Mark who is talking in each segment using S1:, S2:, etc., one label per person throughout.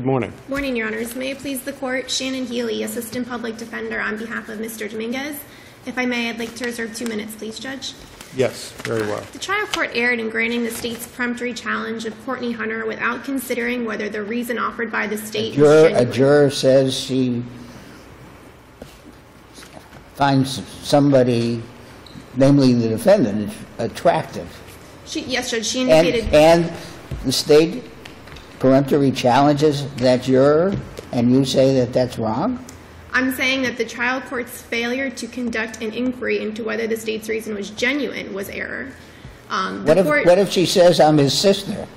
S1: Good morning.
S2: Morning, Your Honors. May it please the Court, Shannon Healy, Assistant Public Defender on behalf of Mr. Dominguez. If I may, I'd like to reserve two minutes, please, Judge.
S1: Yes, very well.
S2: The trial court erred in granting the state's peremptory challenge of Courtney Hunter without considering whether the reason offered by the state
S3: Juror,
S2: was
S3: a juror says she finds somebody, namely the defendant, attractive.
S2: She, yes, Judge, she
S3: And,
S2: indicated,
S3: and the state peremptory challenges that juror, and you say that that's wrong?
S2: I'm saying that the trial court's failure to conduct an inquiry into whether the state's reason was genuine was error. Um,
S3: What if,
S2: court,
S3: what if she says I'm his sister?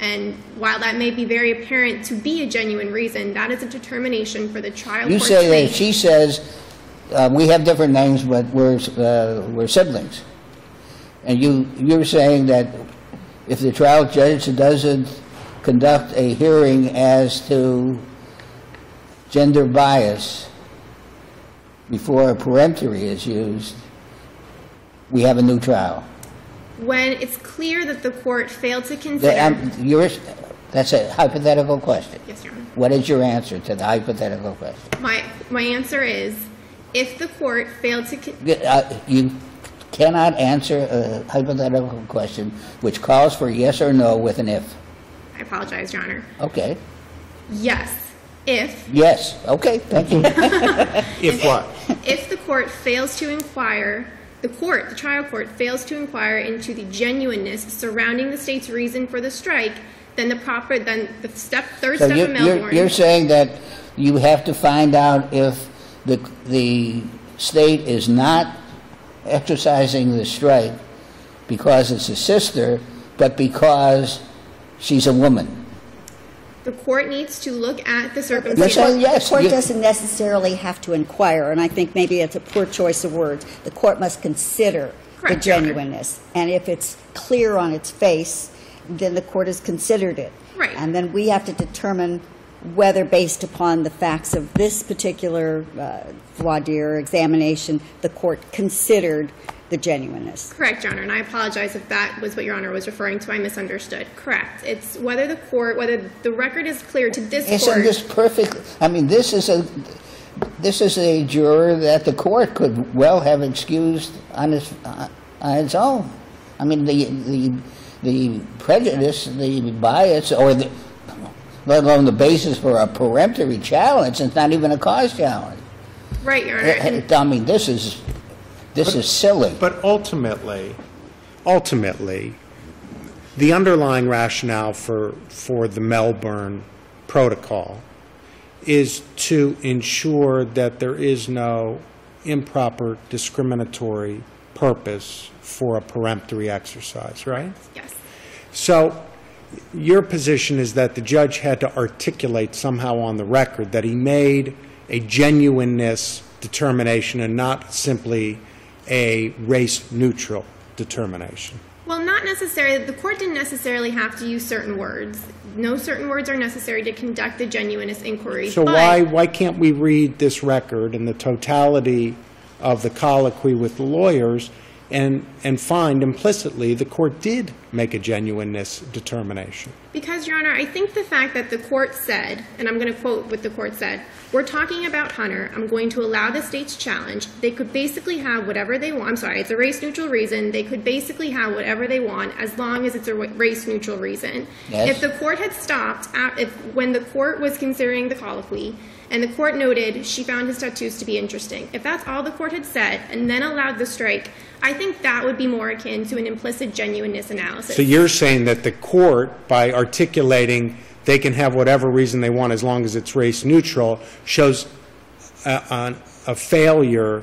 S2: and while that may be very apparent to be a genuine reason, that is a determination for the trial
S3: You
S2: court
S3: say
S2: to
S3: that she says, uh, we have different names, but we're, uh, we're siblings. And you, you're saying that if the trial judge doesn't conduct a hearing as to gender bias before a peremptory is used, we have a new trial.
S2: When it's clear that the court failed to
S3: The-
S2: consider.
S3: um, you're- That's a hypothetical question.
S2: Yes, Your Honor.
S3: What is your answer to the hypothetical question?
S2: My, my answer is, if the court failed to, con-
S3: Uh, You cannot answer a hypothetical question which calls for yes or no with an if.
S2: I apologize, Your Honor.
S3: Okay,
S2: Yes, if,
S3: yes, okay, thank you.
S1: If what?
S2: if the court fails to inquire, the court, the trial court fails to inquire into the genuineness surrounding the state's reason for the strike, then the proper, then the step, third
S3: So
S2: step
S3: you're,
S2: of
S3: you're
S2: Melbourne.
S3: you're saying that you have to find out if the, the state is not exercising the strike because it's a sister, but because she's a woman.
S2: The court needs to look at the circumstances.
S3: saying yes.
S4: The court
S3: you-
S4: doesn't necessarily have to inquire, and I think maybe it's a poor choice of words. The court must consider the
S2: Correct, Your Honor.
S4: genuineness. And if it's clear on its face, then the court has considered it.
S2: Right.
S4: And then we have to determine whether, based upon the facts of this particular uh, voir dire examination, the court considered the genuineness.
S2: Correct, Your Honor, and I apologize if that was what Your Honor was referring to. I misunderstood. Correct. It's whether the court, whether the record is clear to this
S3: Isn't
S2: court.
S3: this perfect? I mean, this is a, this is a juror that the court could well have excused on its, uh, on its own. I mean, the, the, the prejudice, the bias, or the, let alone the basis for a peremptory challenge, it's not even a cause challenge.
S2: Right, Your Honor. Eh, eh,
S3: I mean, this is, this is silly.
S1: But ultimately, ultimately, the underlying rationale for, for the Melbourne Protocol is to ensure that there is no improper discriminatory purpose for a peremptory exercise, right?
S2: Yes.
S1: So your position is that the judge had to articulate somehow on the record that he made a genuineness determination and not simply a race-neutral determination.
S2: Well, not necessarily. The court didn't necessarily have to use certain words. No certain words are necessary to conduct the genuineness inquiry.
S1: So why, why can't we read this record and the totality of the colloquy with the lawyers and, and find implicitly the court did make a genuineness determination?
S2: Because, Your Honor, I think the fact that the court said, and I'm going to quote what the court said, we're talking about Hunter. I'm going to allow the state's challenge. They could basically have whatever they want. I'm sorry, it's a race neutral reason. They could basically have whatever they want as long as it's a race neutral reason.
S3: Yes.
S2: If the court had stopped, at, if, when the court was considering the colloquy, and the court noted she found his tattoos to be interesting, if that's all the court had said and then allowed the strike, I think that would be more akin to an implicit genuineness analysis.
S1: So you're saying that the court, by articulating they can have whatever reason they want as long as it's race neutral, shows a, a, a failure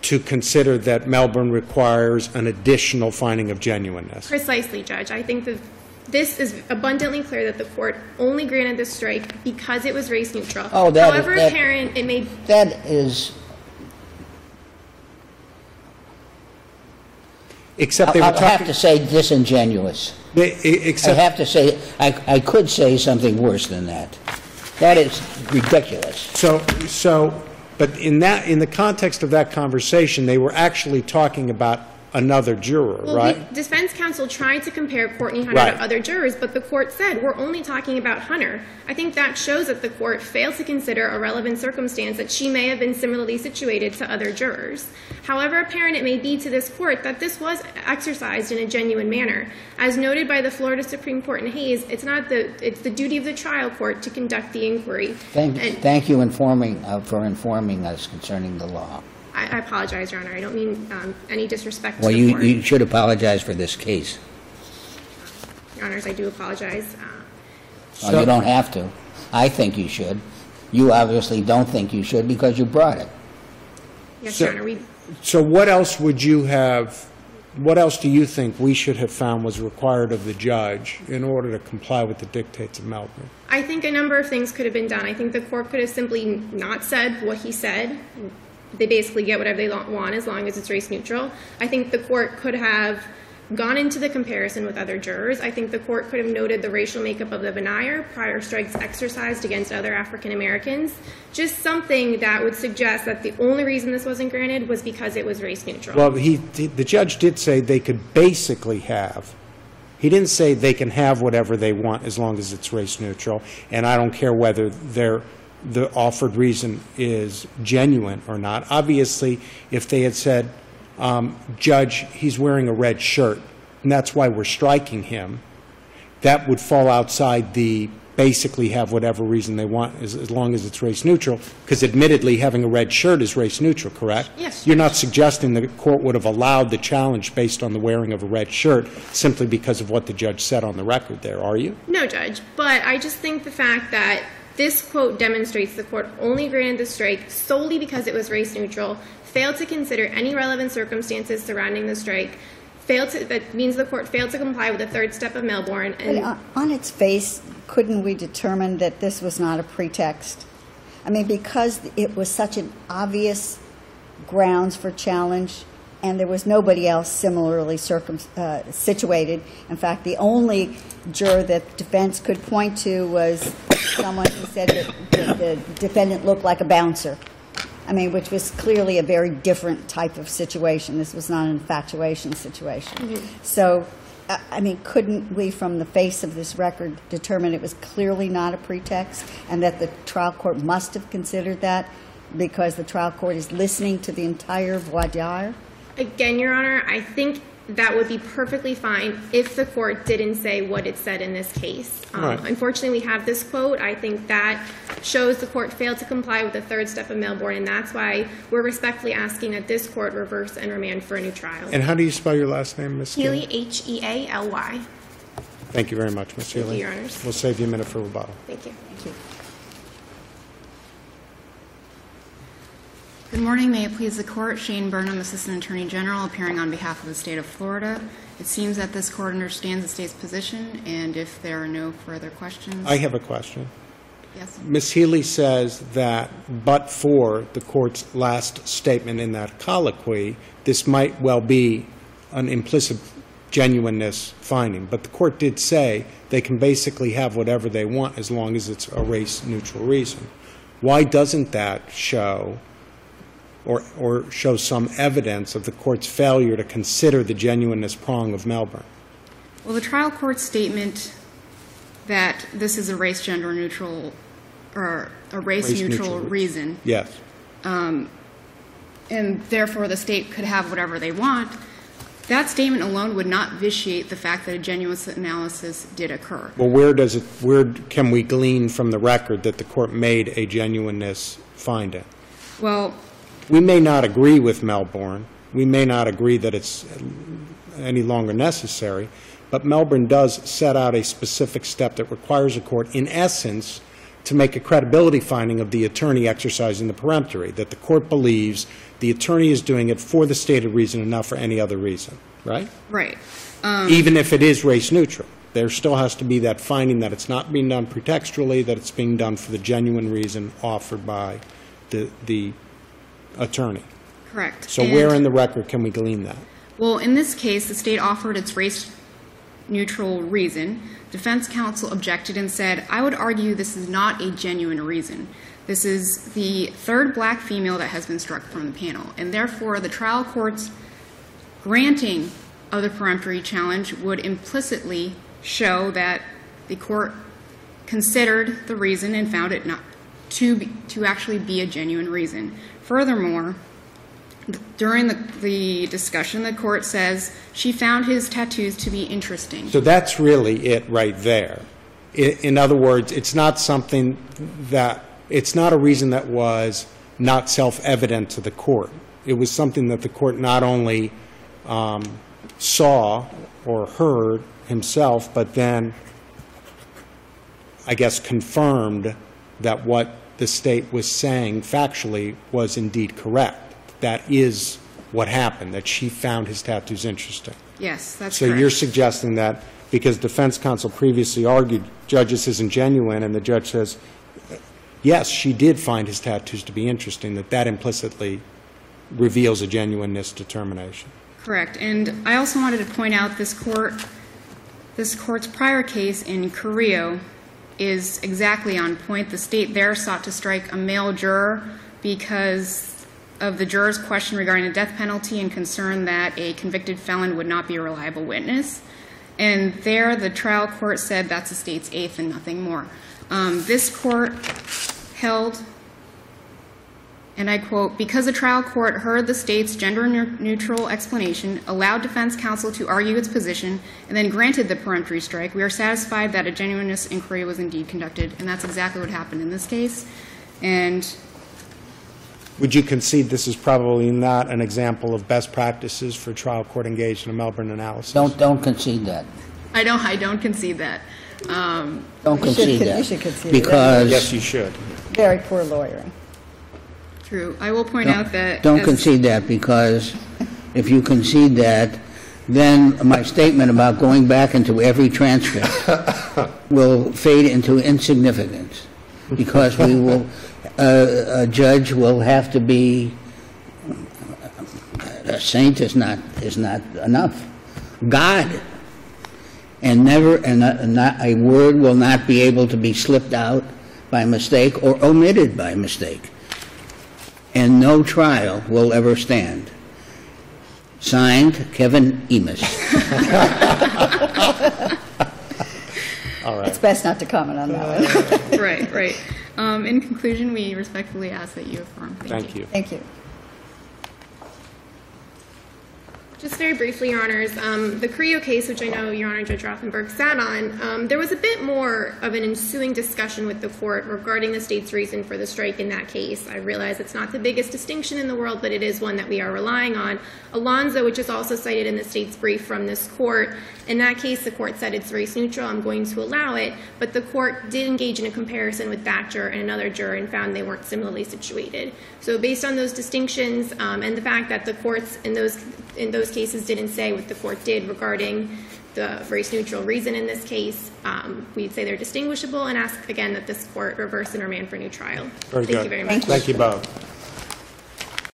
S1: to consider that Melbourne requires an additional finding of genuineness.
S2: Precisely, Judge. I think that this is abundantly clear that the court only granted this strike because it was race neutral.
S3: Oh, that-
S2: However
S3: that-
S2: apparent it may
S3: That is,
S1: Except they were
S3: I'll have to say disingenuous.
S1: they- e-
S3: I
S1: except,
S3: have to say, I, I could say something worse than that. That is ridiculous.
S1: so, so, but in that, in the context of that conversation, they were actually talking about another juror,
S2: Well,
S1: right?
S2: the defense counsel tried to compare Courtney Hunter
S1: Right.
S2: to other jurors, but the court said, we're only talking about Hunter. I think that shows that the court failed to consider a relevant circumstance that she may have been similarly situated to other jurors. However apparent it may be to this court that this was exercised in a genuine manner. As noted by the Florida Supreme Court in Hayes, it's not the, it's the duty of the trial court to conduct the inquiry.
S3: Thank,
S2: And
S3: thank you informing, uh, for informing us concerning the law.
S2: I I apologize, Your Honor. I don't mean um, any disrespect to
S3: Well,
S2: the
S3: you,
S2: court.
S3: you should apologize for this case.
S2: Your Honors, I do apologize. Uh,
S3: Well, you don't have to. I think you should. You obviously don't think you should because you brought it.
S2: Yes,
S1: So-
S2: Your Honor, we,
S1: So what else would you have, what else do you think we should have found was required of the judge in order to comply with the dictates of Melbourne?
S2: I think a number of things could have been done. I think the court could have simply not said what he said. They basically get whatever they want as long as it's race neutral. I think the court could have gone into the comparison with other jurors. I think the court could have noted the racial makeup of the venire, prior strikes exercised against other African Americans. Just something that would suggest that the only reason this wasn't granted was because it was race neutral.
S1: Well, he, the judge did say they could basically have, he didn't say they can have whatever they want as long as it's race neutral, and I don't care whether their, the offered reason is genuine or not. Obviously, if they had said, um, Judge, he's wearing a red shirt, and that's why we're striking him, that would fall outside the basically have whatever reason they want as, as long as it's race neutral, because admittedly, having a red shirt is race neutral, correct?
S2: Yes.
S1: You're not suggesting the court would have allowed the challenge based on the wearing of a red shirt simply because of what the judge said on the record there, are you?
S2: No, Judge, but I just think the fact that this quote demonstrates the court only granted the strike solely because it was race neutral, failed to consider any relevant circumstances surrounding the strike, failed to, that means the court failed to comply with the third step of Melbourne, and
S4: on- uh, on its face, couldn't we determine that this was not a pretext? I mean, because it was such an obvious grounds for challenge, and there was nobody else similarly circum, uh, situated. In fact, the only juror that defense could point to was someone who said that the the defendant looked like a bouncer. I mean, which was clearly a very different type of situation. This was not an infatuation situation. So, I I mean, couldn't we, from the face of this record, determine it was clearly not a pretext and that the trial court must have considered that because the trial court is listening to the entire voir dire?
S2: Again, Your Honor, I think that would be perfectly fine if the court didn't say what it said in this case. Um, Unfortunately, we have this quote. I think that shows the court failed to comply with the third step of Melbourne, and that's why we're respectfully asking that this court reverse and remand for a new trial.
S1: And how do you spell your last name, Ms. Healy?
S2: Healy, H-E-A-L-Y.
S1: Thank you very much, Ms.
S2: Thank you,
S1: Healy.
S2: Your Honors.
S1: We'll save you a minute for rebuttal.
S2: Thank you.
S5: Good morning. May it please the court. Shane Burnham, Assistant Attorney General, appearing on behalf of the state of Florida. It seems that this court understands the state's position, and if there are no further questions.
S1: I have a question.
S5: Yes.
S1: Ms. Healy says that but for the court's last statement in that colloquy, this might well be an implicit genuineness finding. But the court did say they can basically have whatever they want as long as it's a race-neutral reason. Why doesn't that show, or, or show some evidence of the court's failure to consider the genuineness prong of Melbourne?
S5: Well, the trial court's statement that this is a race gender neutral, or a race
S1: Race-neutral
S5: neutral reason,
S1: Yes.
S5: Um, and therefore the state could have whatever they want, that statement alone would not vitiate the fact that a genuine analysis did occur.
S1: Well, where does it, where can we glean from the record that the court made a genuineness finding?
S5: Well,
S1: We may not agree with Melbourne, we may not agree that it's any longer necessary, but Melbourne does set out a specific step that requires a court, in essence, to make a credibility finding of the attorney exercising the peremptory, that the court believes the attorney is doing it for the stated reason and not for any other reason, right?
S5: right.
S1: Um, even if it is race neutral. There still has to be that finding that it's not being done pretextually, that it's being done for the genuine reason offered by the, the attorney.
S5: Correct.
S1: So
S5: And-
S1: where in the record can we glean that?
S5: Well, in this case, the state offered its race neutral reason. Defense counsel objected and said, I would argue this is not a genuine reason. This is the third black female that has been struck from the panel, and therefore the trial court's granting of the peremptory challenge would implicitly show that the court considered the reason and found it not to be, to actually be a genuine reason. Furthermore, during the, the discussion, the court says she found his tattoos to be interesting.
S1: So that's really it right there. I- In other words, it's not something that, it's not a reason that was not self-evident to the court. It was something that the court not only um, saw or heard himself, but then, I guess, confirmed that what the state was saying factually was indeed correct. That is what happened, that she found his tattoos interesting.
S5: Yes, that's
S1: So
S5: correct.
S1: you're suggesting that because defense counsel previously argued, Judge, this isn't genuine, and the judge says, yes, she did find his tattoos to be interesting, that that implicitly reveals a genuineness determination.
S5: Correct. And I also wanted to point out this court, this court's prior case in Carrillo is exactly on point. The state there sought to strike a male juror because of the juror's question regarding the death penalty and concern that a convicted felon would not be a reliable witness. And there, the trial court said that's the state's eighth and nothing more. Um, this court held and I quote, "Because the trial court heard the state's gender-neutral explanation, allowed defense counsel to argue its position, and then granted the peremptory strike, we are satisfied that a genuineness inquiry was indeed conducted." And that's exactly what happened in this case. And
S1: Would you concede this is probably not an example of best practices for trial court engaged in a Melbourne analysis?
S3: Don't, don't concede that.
S5: I don't, I don't concede that. Um,
S3: Don't
S4: You should
S3: concede that.
S4: you should concede that.
S3: Because.
S1: Yes, you should.
S4: Very poor lawyering.
S5: True. I will point out that
S3: Don't
S5: as-
S3: concede that, because if you concede that, then my statement about going back into every transcript will fade into insignificance, because we will, uh, a judge will have to be, a saint is not, is not enough. God. And never, and not- not, a word will not be able to be slipped out by mistake or omitted by mistake and no trial will ever stand. Signed, Kevin Emas.
S4: It's best not to comment on that one.
S5: right, right. Um, in conclusion, we respectfully ask that you affirm.
S1: Thank you.
S4: Thank you.
S2: Just very briefly, Your Honors, um, the Creo case, which I know Your Honor Judge Rothenberg sat on, um, there was a bit more of an ensuing discussion with the court regarding the state's reason for the strike in that case. I realize it's not the biggest distinction in the world, but it is one that we are relying on. Alonzo, which is also cited in the state's brief from this court, in that case, the court said it's race neutral, I'm going to allow it, but the court did engage in a comparison with that juror and another juror and found they weren't similarly situated. So based on those distinctions um, and the fact that the courts in those in those cases didn't say what the court did regarding the race neutral reason in this case, um, we'd say they're distinguishable and ask again that this court reverse and remand for a new trial.
S1: Very
S2: Thank
S1: good.
S2: you very much.
S1: Thank you both.